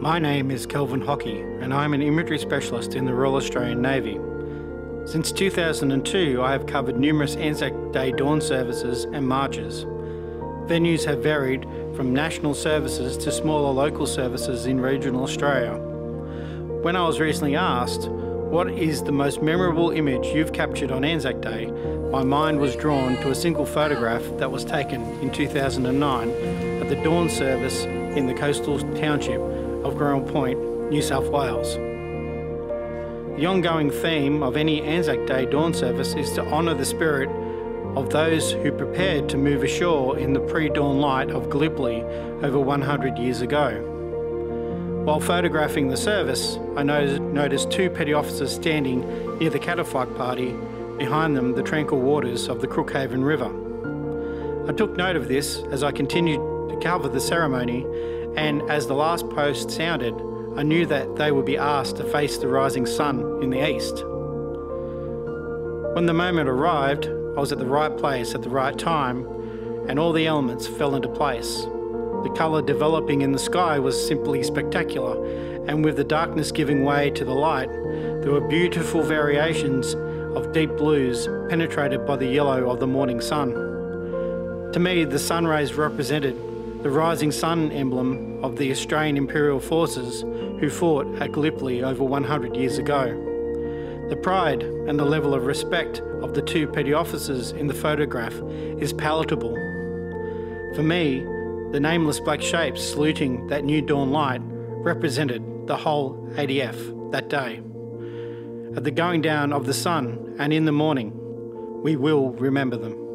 My name is Kelvin Hockey, and I'm an imagery specialist in the Royal Australian Navy. Since 2002, I have covered numerous Anzac Day dawn services and marches. Venues have varied from national services to smaller local services in regional Australia. When I was recently asked, what is the most memorable image you've captured on Anzac Day? My mind was drawn to a single photograph that was taken in 2009 at the dawn service in the coastal township of Greenwell Point, New South Wales. The ongoing theme of any Anzac Day dawn service is to honour the spirit of those who prepared to move ashore in the pre dawn light of Gallipoli over 100 years ago. While photographing the service, I noticed two petty officers standing near the catafalque party, behind them the tranquil waters of the Crookhaven River. I took note of this as I continued to cover the ceremony, and as the last post sounded, I knew that they would be asked to face the rising sun in the east. When the moment arrived, I was at the right place at the right time, and all the elements fell into place. The colour developing in the sky was simply spectacular, and with the darkness giving way to the light, there were beautiful variations of deep blues penetrated by the yellow of the morning sun. To me, the sun rays represented the rising sun emblem of the Australian Imperial Forces who fought at Gallipoli over 100 years ago. The pride and the level of respect of the two petty officers in the photograph is palatable. For me, the nameless black shapes saluting that new dawn light represented the whole ADF that day. At the going down of the sun and in the morning, we will remember them.